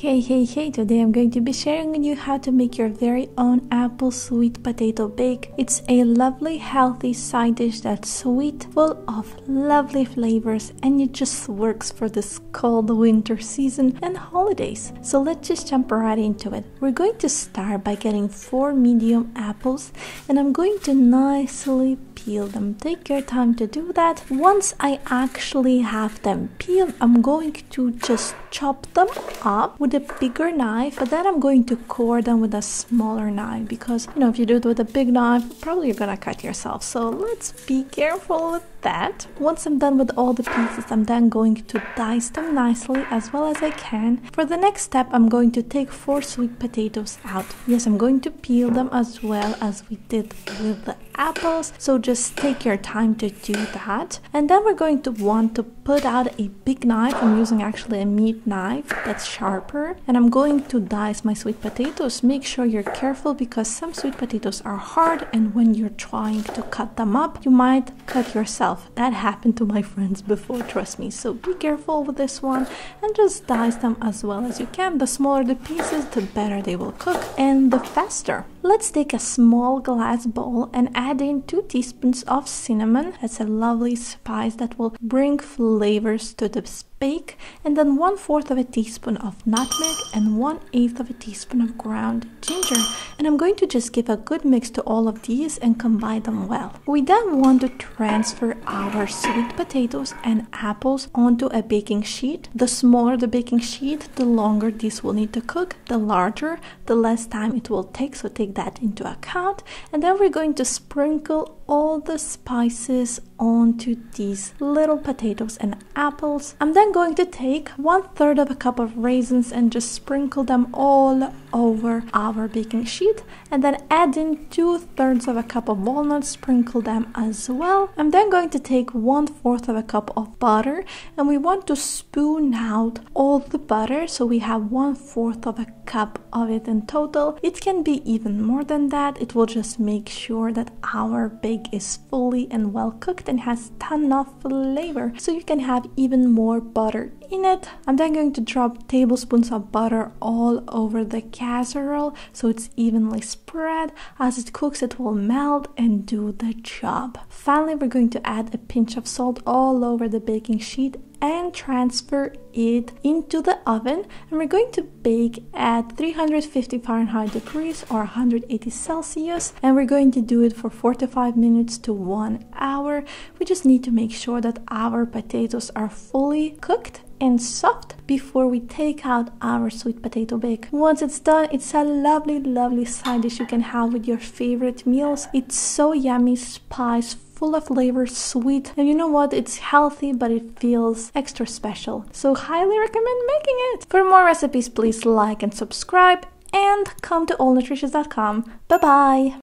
Hey, hey, hey, today I'm going to be sharing with you how to make your very own apple sweet potato bake. It's a lovely, healthy side dish that's sweet, full of lovely flavors, and it just works for this cold winter season and holidays. So let's just jump right into it. We're going to start by getting four medium apples, and I'm going to nicely peel them. Take your time to do that. Once I actually have them peeled, I'm going to just chop them up with a bigger knife, but then I'm going to core them with a smaller knife because you know if you do it with a big knife, probably you're gonna cut yourself. So let's be careful with that. Once I'm done with all the pieces, I'm then going to dice them nicely as well as I can. For the next step, I'm going to take four sweet potatoes out. Yes, I'm going to peel them as well as we did with the apples. So just take your time to do that. And then we're going to want to put out a big knife. I'm using actually a meat knife that's sharper. And I'm going to dice my sweet potatoes. Make sure you're careful because some sweet potatoes are hard and when you're trying to cut them up, you might cut yourself. That happened to my friends before, trust me. So be careful with this one and just dice them as well as you can. The smaller the pieces, the better they will cook and the faster. Let's take a small glass bowl and add in 2 teaspoons of cinnamon. That's a lovely spice that will bring flavors to the bake and then 1 4th of a teaspoon of nutmeg and 1 8th of a teaspoon of ground ginger and I'm going to just give a good mix to all of these and combine them well. We then want to transfer our sweet potatoes and apples onto a baking sheet. The smaller the baking sheet the longer these will need to cook, the larger the less time it will take so take that into account and then we're going to sprinkle all the spices onto these little potatoes and apples. I'm then going to take one third of a cup of raisins and just sprinkle them all over our baking sheet and then add in two thirds of a cup of walnuts, sprinkle them as well. I'm then going to take one fourth of a cup of butter and we want to spoon out all the butter so we have one fourth of a cup of it in total. It can be even more than that. It will just make sure that our bake is fully and well cooked and has ton of flavor so you can have even more butter in it. I'm then going to drop tablespoons of butter all over the casserole so it's evenly spread. As it cooks it will melt and do the job. Finally we're going to add a pinch of salt all over the baking sheet and transfer it into the oven. And we're going to bake at 350 Fahrenheit degrees or 180 Celsius. And we're going to do it for 45 minutes to 1 hour. We just need to make sure that our potatoes are fully cooked and soft before we take out our sweet potato bake. Once it's done, it's a lovely, lovely side dish you can have with your favorite meals. It's so yummy, spice, full of flavor, sweet, and you know what? It's healthy, but it feels extra special. So highly recommend making it. For more recipes, please like and subscribe and come to allnutritious.com. Bye bye!